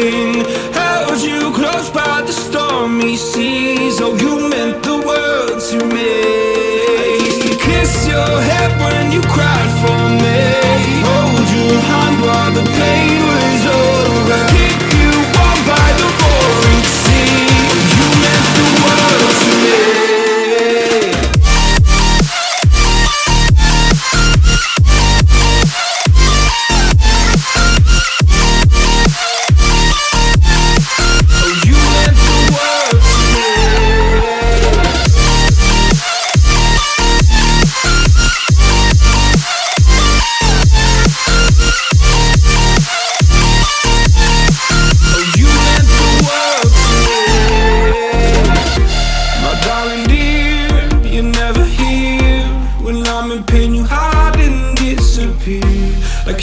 sing Held you close by the storm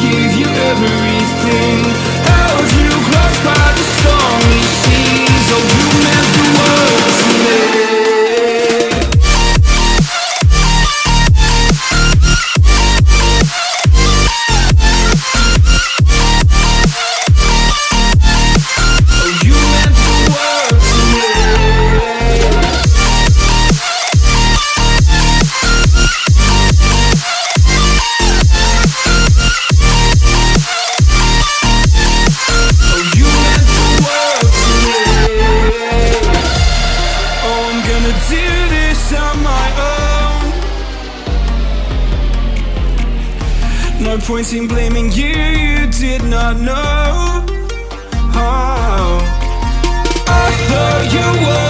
give you everything. no point in blaming you, you did not know. Oh, I thought you were.